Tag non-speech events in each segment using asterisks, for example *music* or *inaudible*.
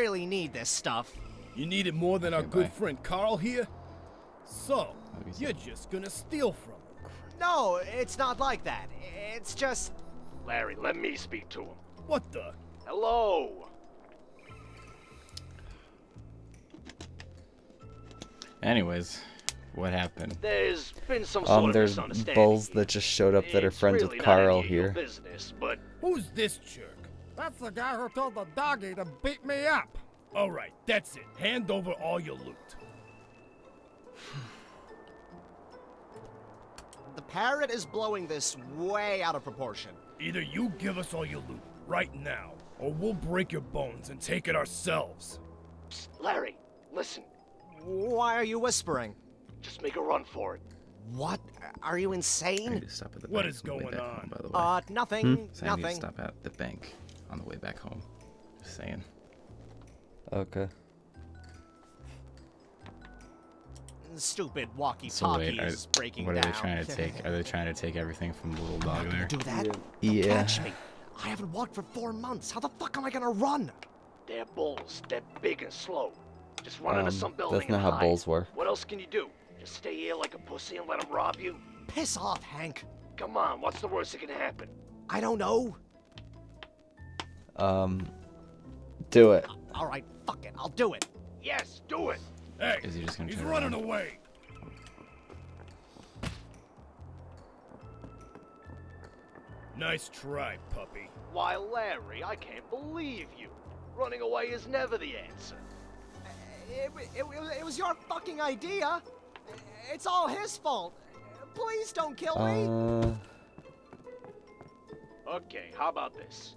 really need this stuff. You need it more than our Okay, good friend Carl here? So, Okay, you're just gonna steal from him. No, it's not like that. It's just. Larry, let me speak to him. What the? Hello. Anyways, what happened? There's been some sort Um, there's misunderstanding. bulls that just showed up that are friends really with Carl any of your here. Business, but Who's this jerk? That's the guy who told the doggy to beat me up. Alright, that's it. Hand over all your loot. *sighs* The parrot is blowing this way out of proportion. Either you give us all your loot right now, or we'll break your bones and take it ourselves. Psst, Larry, listen. Why are you whispering? Just make a run for it. What? Are you I need insane? to stop at the What bank is on the way going on? home, by the way. Uh, nothing. So I need to nothing. stop at the bank on the way back home. Just saying. Okay. Stupid walkie-talkie wait, are, is breaking what are down. they trying to *laughs* take? Are they trying to take everything from the little dog there? Do that? They'll Yeah. Catch me. I haven't walked for four months. How the fuck am I gonna run? They're bulls. They're big and slow. Just run into Um, some building that's not and how hide. bulls work. What else can you do? Just stay here like a pussy and let them rob you? Piss off, Hank. Come on, what's the worst that can happen? I don't know. Um, do it. All right, fuck it. I'll do it. Yes, do it. Hey, Is he just gonna he's running around? away. Nice try, puppy. Why, Larry, I can't believe you. Running away is never the answer. It, it, it was your fucking idea. It's all his fault. Please don't kill me. Uh, Okay, how about this?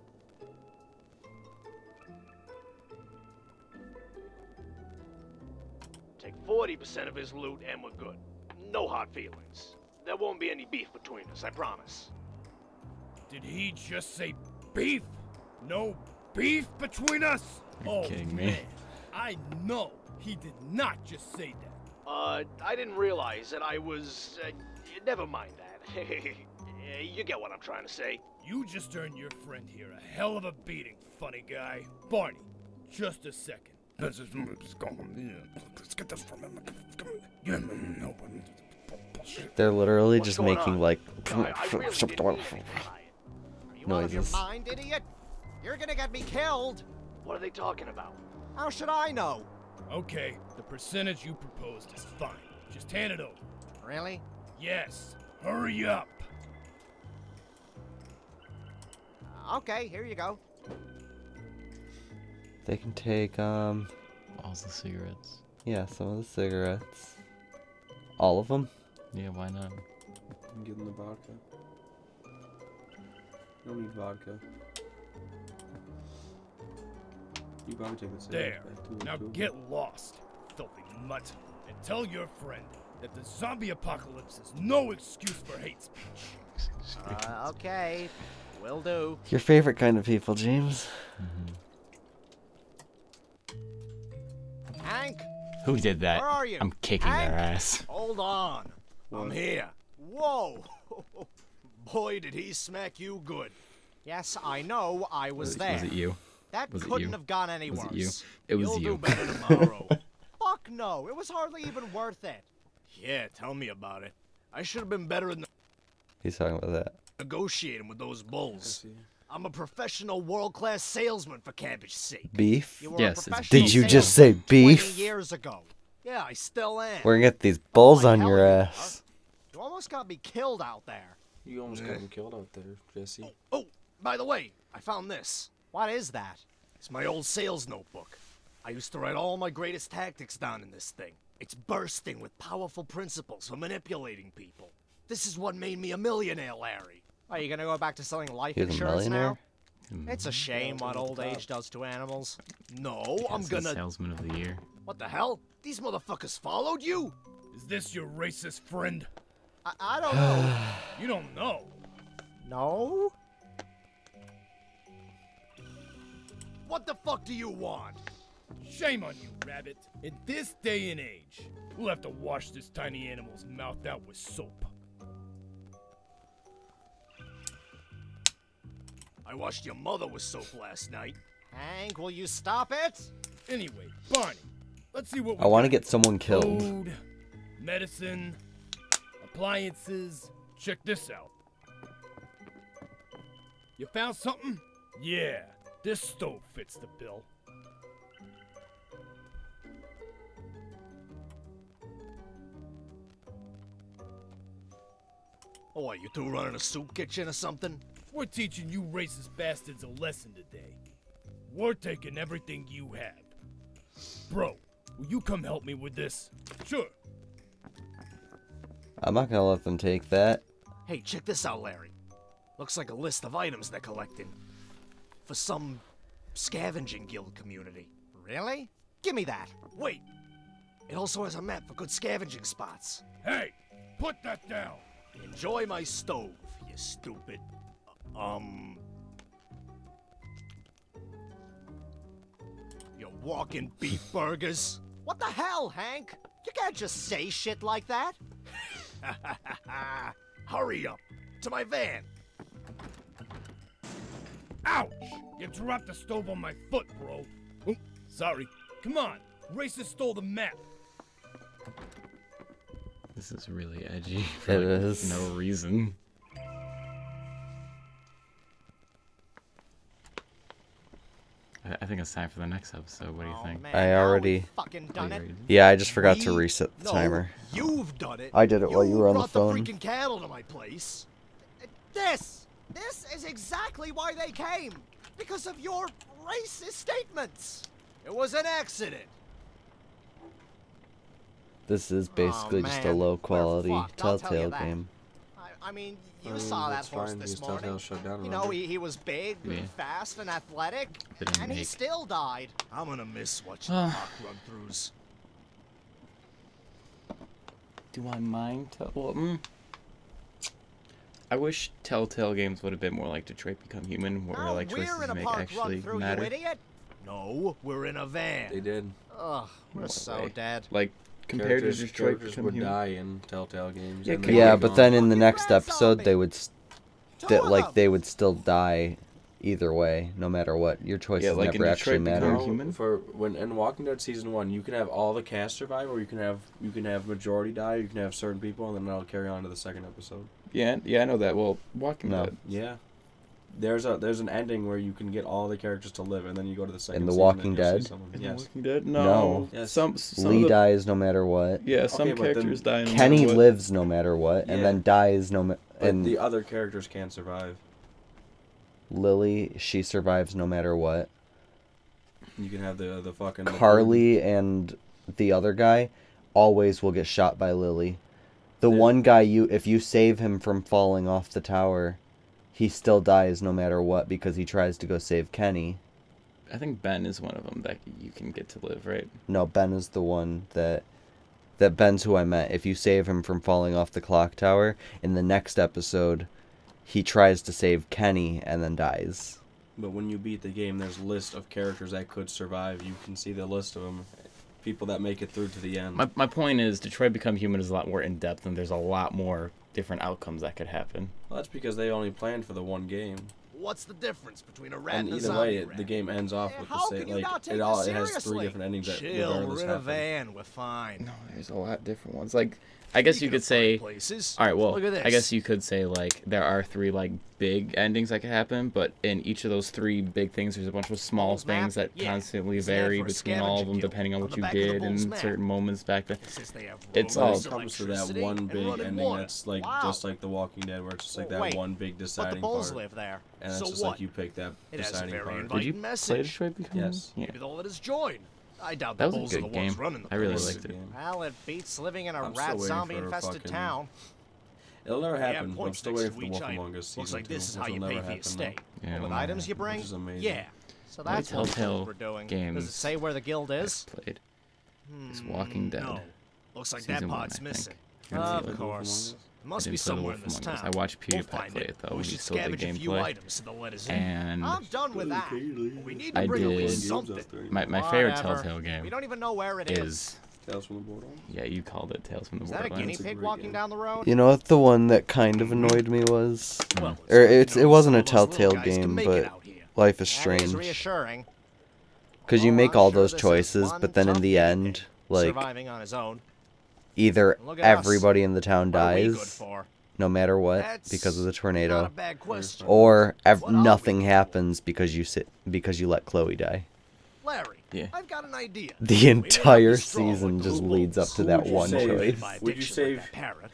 40% of his loot and we're good. No hard feelings. There won't be any beef between us, I promise. Did he just say beef? No beef between us? You're oh, kidding me. Man, I know he did not just say that. Uh, I didn't realize that I was. Uh, never mind that. *laughs* you get what I'm trying to say. You just earned your friend here a hell of a beating, funny guy. Barney, just a second. Let's let's go. Yeah, Let's get this from him. Come on. Yeah, no, bullshit. they're literally What's just making on? like I, I really didn't mean anything by it. you noises. Mind, idiot? You're gonna get me killed. What are they talking about? How should I know? Okay, the percentage you proposed is fine. Just hand it over. Really? Yes, hurry up. Okay, here you go. They can take um All the cigarettes. yeah some of the cigarettes, all of them. Yeah, why not? I'm getting the vodka. You don't need vodka. You gotta take the There. cigarettes back. Now too. get lost, filthy mutt, and tell your friend that the zombie apocalypse is no excuse for hate speech. Uh, okay, will do. Your favorite kind of people, James. Hank, Who did that? where are you? I'm kicking Hank? their ass. Hold on. I'm here. Whoa. *laughs* Boy, did he smack you good. Yes, I know I was, Was, there. was it you? That was couldn't you? have gone any Was worse. it you? It was You'll you. do better tomorrow. *laughs* Fuck no, it was hardly even worth it. Yeah, tell me about it. I should have been better in He's talking about that. negotiating with those I bulls. See. I'm a professional world-class salesman for cabbage sake. Beef. Yes, a it's professional Did you just say beef? 20 years ago. Yeah, I still am. We're gonna get these bulls Like on your ass. You almost got me killed out there. You almost got me killed out there, Jesse. Oh, oh, by the way, I found this. What is that? It's my old sales notebook. I used to write all my greatest tactics down in this thing. It's bursting with powerful principles for manipulating people. This is what made me a millionaire, Larry. Are you gonna go back to selling life He's a insurance now? millionaire? It's a mm. shame what old age does to animals. No, I'm gonna. salesman of the year. What the hell? These motherfuckers followed you? Is this your racist friend? I, I don't know. *sighs* You don't know. no? What the fuck do you want? Shame on you, rabbit. In this day and age, we'll have to wash this tiny animal's mouth out with soap. I washed your mother with soap last night. Hank, will you stop it? Anyway, Barney, let's see what we I want to get someone killed. Food, medicine, appliances. Check this out. You found something? Yeah, this stove fits the bill. Oh, what, you two running a soup kitchen or something? We're teaching you racist bastards a lesson today. We're taking everything you have. Bro, will you come help me with this? Sure. I'm not gonna let them take that. Hey, check this out, Larry. Looks like a list of items they're collecting. For some scavenging guild community. Really? Give me that. Wait. It also has a map for good scavenging spots. Hey, put that down. Enjoy my stove, you stupid. Um. You walking beef burgers? What the hell, Hank? You can't just say shit like that. *laughs* Hurry up to my van. Ouch! You dropped the stove on my foot, bro. Oh, sorry. Come on. Racist stole the map. This is really edgy *laughs* for It like, no reason. I, I think it's time for the next episode. What do you Oh, think? man, I already- fucking done oh, it. Yeah, I just forgot to reset the no, timer. You've done it. I did it while you were on the brought phone. the freaking cattle to my place. This, this is exactly why they came. Because of your racist statements. It was an accident. This is basically oh, just a Oh, low we're quality fucked, I'll tell you Telltale game. I, I mean, you I mean, saw that that's horse fine, this because Telltale morning. shut down, You know, he, he was big, Yeah. and fast, and athletic, Didn't and he still died. I'm gonna miss watching park run-throughs. Do I mind? Tell- well, mm, I wish Telltale games would have been more like Detroit Become Human, where No, like choices we're in a make park actually run-through, matter. you idiot. No, we're in a van. They did. Ugh, we're No so way. dead. Like compared characters, to Detroit characters would Human. die in Telltale games. Yeah, and Could they Yeah, but go then in the next episode, they would, s- Two that like they would still die, either way, no matter what. Your choices like in never actually Detroit Become matter. Human? for when in Walking Dead season one, you can have all the cast survive, or you can have you can have majority die. You can have certain people, and then that'll carry on to the second episode. Yeah, yeah, I know that. Well, Walking No. Dead. Yeah, there's a there's an ending where you can get all the characters to live, and then you go to the second. The season Walking and you'll Dead? someone. In The Yes. Walking Dead? No. No. Yes. Some, some Lee the, dies no matter what. Yeah, some Okay, but then characters die. no Kenny what. lives no matter what, and then dies no ma- But and the other characters can't survive. Lily she survives no matter what. You can have the the fucking the Carley and the other guy always will get shot by Lily. The Yeah. one guy you if you save him from falling off the tower, he still dies no matter what because he tries to go save Kenny. I think Ben is one of them that you can get to live, right? No, Ben is the one that that Ben's who I met. If you save him from falling off the clock tower, in the next episode, he tries to save Kenny and then dies. But when you beat the game, there's a list of characters that could survive. You can see the list of them, people that make it through to the end. My, my point is, Detroit Become Human is a lot more in depth, and there's a lot more different outcomes that could happen. Well, that's because they only planned for the one game, What's the difference between a rat and and, a either way, it, rat? the game ends off with how the same. you Like not take it this all, it has three seriously? different endings that Chill, regardless we're in a happen. van. We're fine. No, there's a lot different ones. Like, I guess Speaking you could say. places, All right, well, look at this. I guess you could say like there are three like big endings that could happen, but in each of those three big things, there's a bunch of small map? things that Yeah. constantly It's vary between all of them depending on on what the you back of the did Bulls in map. certain moments back then. It says It's all- When it comes to that one big ending, water. that's like Wow. just like The Walking Dead, where it's just like that Wait, one big deciding But the deciding bulls part, live there. and it's so just what? like you pick that It has a deciding very part. inviting Did you play message. Detroit Become Yes. Human? Maybe they'll let us join. I doubt That the was a bulls are good the game. running the I really place. liked it. Well, it beats living in a I'm rat zombie-infested fucking- town. It'll never We have happen. but I'm points still waiting to for the each Wolf. Among Us season Looks like two, this is which how will you never pay for your happen, stay. though. Yeah, With well, items you bring? Which is amazing. Yeah. So that's what Telltale we're doing. Does games it say where the guild is? I've played. It's Walking hmm, Dead. No. Looks like that Season one, part's missing. I didn't see Of course. It must be somewhere in this town. I watched PewDiePie we'll play it though. We still did gameplay. And I'm done with that. We need to bring did something. my my favorite Telltale game. We don't even know where it is. Tales from the Borderlands. Yeah, you called it Tales from the Borderlands. Is that a guinea pig walking down the road? You know what the one that kind of annoyed me was, hmm. well, or it's it wasn't a Telltale game, but Life is Strange. Because you make all those choices, but then in the end, like Either everybody us. in the town dies, no matter what, That's because of the tornado, or nothing happens because you sit because you let Chloe die. Larry, yeah. I've got an idea. The entire season just leads up to that one choice. Would you save? Parrot,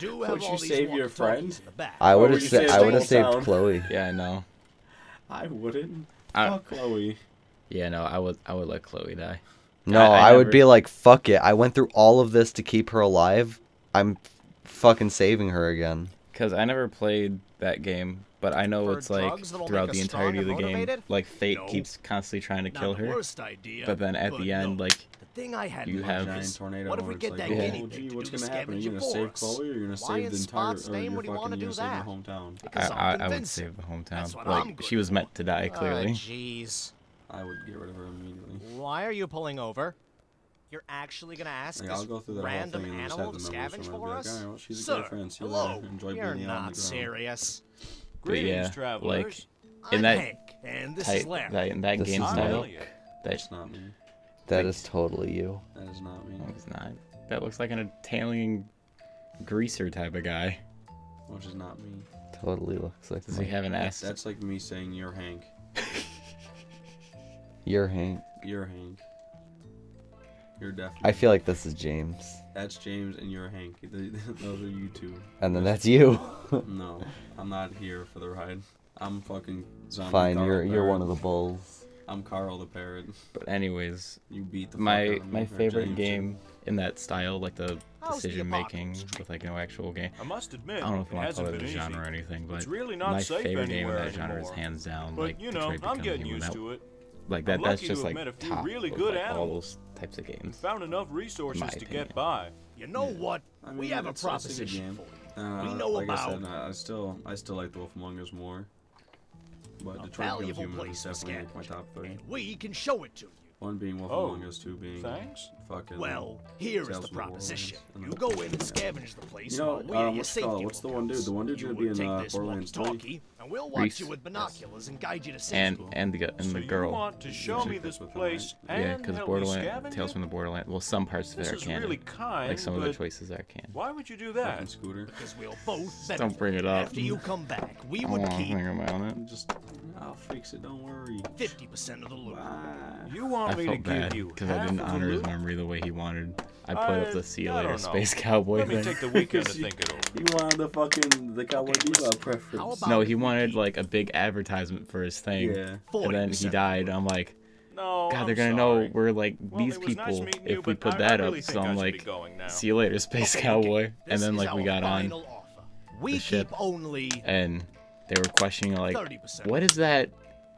would you save your friend? I would have. I would have saved? Chloe. Yeah, I know. I wouldn't. I, Fuck Chloe. Yeah, no, I would. I would let Chloe die. No, I, I, I would never... be like, fuck it. I went through all of this to keep her alive. I'm fucking saving her again. Because I never played that game, but I know it's like throughout the entirety of the game, like fate no. keeps constantly trying to Not kill her. Idea, but then at the end, no. like thing I had you have giant tornado. What if we get like, that yeah. Oh, what's gonna happen? Are you gonna save Chloe or are you gonna Why save the entire or name would you want to do that? Save hometown? I, I, I would save the hometown. Like I'm she was meant to die ah, clearly. Jeez. I would get rid of her immediately. Why are you pulling over? You're actually gonna ask like, this I'll go through random whole thing animal to scavenge for us? Right, well, she's Sir, a friend. See hello. Enjoy You're not serious. Greetings, yeah, travelers. Like, in that Hank, and this type, is Larry. That, in that this game style, that's not me. That is totally you. That is not me. It's not. That looks like an Italian greaser type of guy. Which is not me. Totally looks like. Does me. he have an ass? That's like me saying you're Hank. You're Hank. You're Hank. You're definitely. I feel like this is James. That's James and you're Hank. *laughs* Those are you two. And then that's you. *laughs* no, I'm not here for the ride. I'm fucking zombie. Fine, Carl you're you're one of the bulls. I'm Carl the parrot. But anyways, you beat the my my favorite game in that style, like the decision making with like no actual game. I must admit, I don't know if you want to call it a genre easy. or anything, but it's really not my favorite game in that anymore. genre is hands down but, like you know, Detroit I'm getting used to it. Like that. That's just like top really good like all those types of games. Found enough resources to get by. You know yeah. what? I mean, we have a proposition for you. Uh, we know like about. I, said, uh, I, still, I still like The Wolf Among Us more. But a Detroit valuable Human place is definitely my top three. And we can show it to you. One being Wolf oh, Among Us, two being thanks. fucking. Well, here is the proposition. You go in and scavenge the place. You know, um, what's, called, what's the one dude? The one dude's gonna be in uh, Borderlands 3. And we'll watch Rhys. you with binoculars and guide you to safety. And and the and so the girl. You want to show me this place? Yeah, because Borderlands, Tales from the Borderlands. Well, some parts of it are canon. Really kind, like some of the choices are canon. Why would you do that? Scooter. Because we'll both. Don't bring it up. After you come back, we would keep. Just fix it don't worry. 50% of the loot. Bye. You want I me felt to bad, give you because I didn't honor his memory the way he wanted. I put I, up the see you later space cowboy Let thing. Let me take the weekend to *laughs* think it over. He wanted the fucking the cowboy okay, bebop preference. No, he wanted like a big advertisement for his thing. Yeah. And then he died. I'm like, no, God, they're gonna know we're like well, these people nice you, if we put I, that really up. So I'm like, see you later, Space okay, Cowboy. And then like we got on offer. the we ship only and they were questioning like, 30%. what is that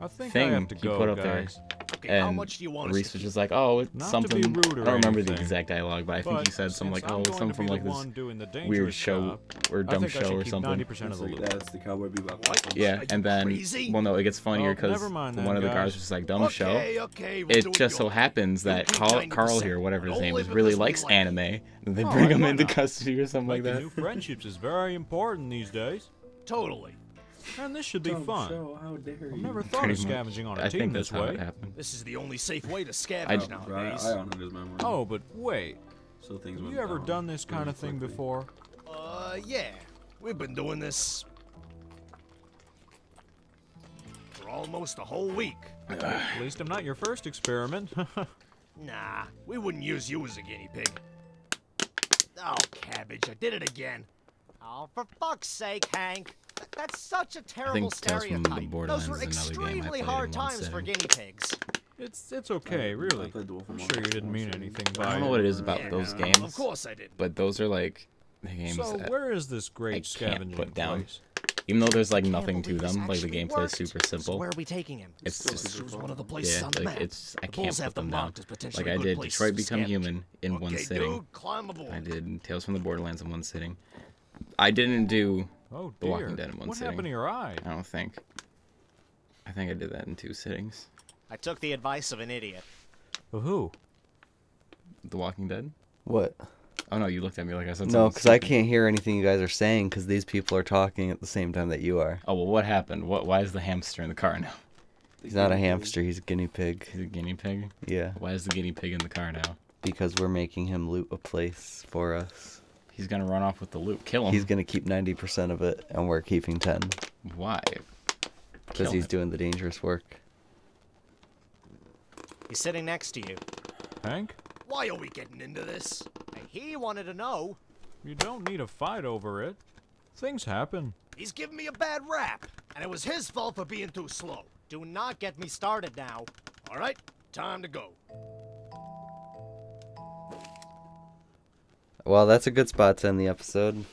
I think thing I have to you go, put up guys. there? Okay, and how much do you want Rhys was just like, oh, it's Not something. I don't remember anything, the exact dialogue, but I think but he said something like, oh, something from like this weird show or dumb show or something. That's the cowboy bebop. Yeah, and then crazy? well, no, it gets funnier because well, one of the guys was just like, dumb okay, show. Okay, we'll it just so happens that Carl, Carl, here, whatever his name is, really likes anime, and they bring him into custody or something like that. New friendships is very important these days. Totally. And this should be Tom fun. Show, how dare you. i never thought of scavenging on a I team think this how way. It. This is the only safe way to scavenge I, nowadays. I, I don't his memory. Oh, but wait. So things Have went you ever down done this kind of thing quickly. before? Uh, yeah. We've been doing this for almost a whole week. At least I'm not your first experiment. *laughs* nah, we wouldn't use you as a guinea pig. Oh, cabbage, I did it again. Oh, for fuck's sake, Hank. That's such a terrible stereotype. Those were extremely hard times for guinea pigs. It's it's okay, really. I'm sure you didn't mean anything by. I don't know what it is about yeah, those games. Of course I did. But those are like the games so that where is this great I can't put down. Even though there's like nothing to them, like the gameplay is super simple. So where are we taking him? It's just one of the places yeah, on the like, map. It's I can't put them down. Like I did Detroit Become Human in okay, one sitting. Dude, I did Tales from the Borderlands in one sitting. I didn't do Oh dear. The Walking Dead in one what sitting. Happened to your eye? I don't think. I think I did that in two sittings. I took the advice of an idiot. Who? The Walking Dead. What? Oh no, you looked at me like I said. No, because I can't hear anything you guys are saying because these people are talking at the same time that you are. Oh well, what happened? What? Why is the hamster in the car now? He's not a hamster. He's a guinea pig. He's a guinea pig. Yeah. Why is the guinea pig in the car now? Because we're making him loot a place for us. He's gonna run off with the loot. Kill him. He's gonna keep ninety percent of it, and we're keeping ten Why? because he's him. doing the dangerous work. He's sitting next to you. Hank, Why are we getting into this? He wanted to know. you don't need a fight over it. Things happen. He's giving me a bad rap, and it was his fault for being too slow. Do not get me started now. All right, time to go. Well, that's a good spot to end the episode.